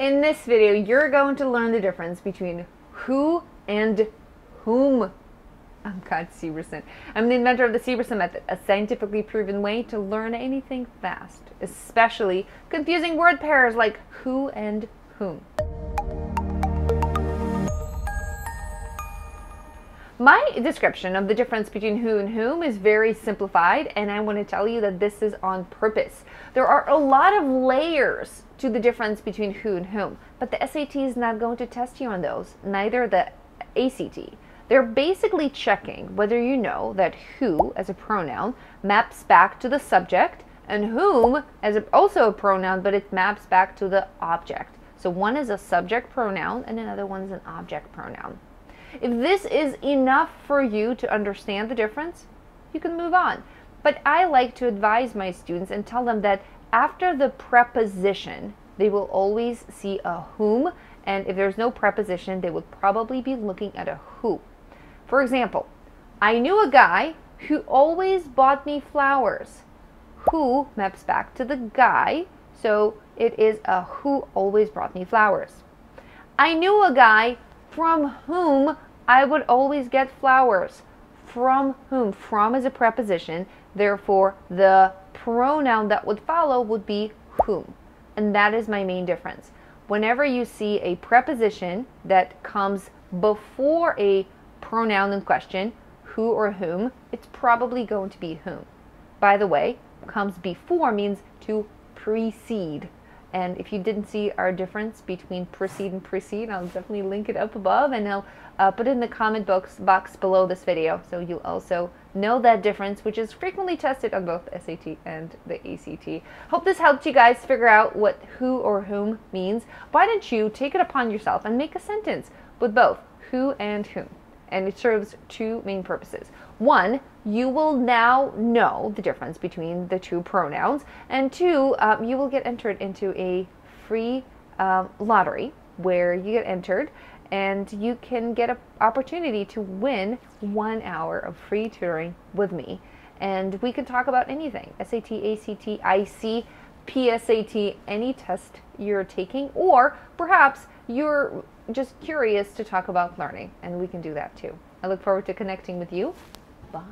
In this video, you're going to learn the difference between who and whom. Oh, I'm Kat Seberson. I'm the inventor of the Seberson method, a scientifically proven way to learn anything fast, especially confusing word pairs like who and whom. My description of the difference between who and whom is very simplified, and I want to tell you that this is on purpose. There are a lot of layers to the difference between who and whom. But the SAT is not going to test you on those, neither the ACT. They're basically checking whether you know that who as a pronoun maps back to the subject and whom as a, also a pronoun, but it maps back to the object. So one is a subject pronoun and another one is an object pronoun. If this is enough for you to understand the difference, you can move on. But I like to advise my students and tell them that after the preposition, they will always see a whom, and if there's no preposition, they would probably be looking at a who. For example, I knew a guy who always bought me flowers. Who maps back to the guy, so it is a who always brought me flowers. I knew a guy from whom I would always get flowers. From whom? From is a preposition, therefore the pronoun that would follow would be whom. And that is my main difference. Whenever you see a preposition that comes before a pronoun in question, who or whom, it's probably going to be whom. By the way, comes before means to precede. And if you didn't see our difference between precede and precede, I'll definitely link it up above and I'll uh, put it in the comment box, box below this video so you also know that difference, which is frequently tested on both SAT and the ACT. Hope this helped you guys figure out what who or whom means. Why don't you take it upon yourself and make a sentence with both who and whom? And it serves two main purposes. One, you will now know the difference between the two pronouns. And two, um, you will get entered into a free um, lottery where you get entered and you can get an opportunity to win one hour of free tutoring with me. And we can talk about anything SAT, ACT, ISEE, PSAT, any test you're taking, or perhaps you're just curious to talk about learning, and we can do that too. I look forward to connecting with you. Bye.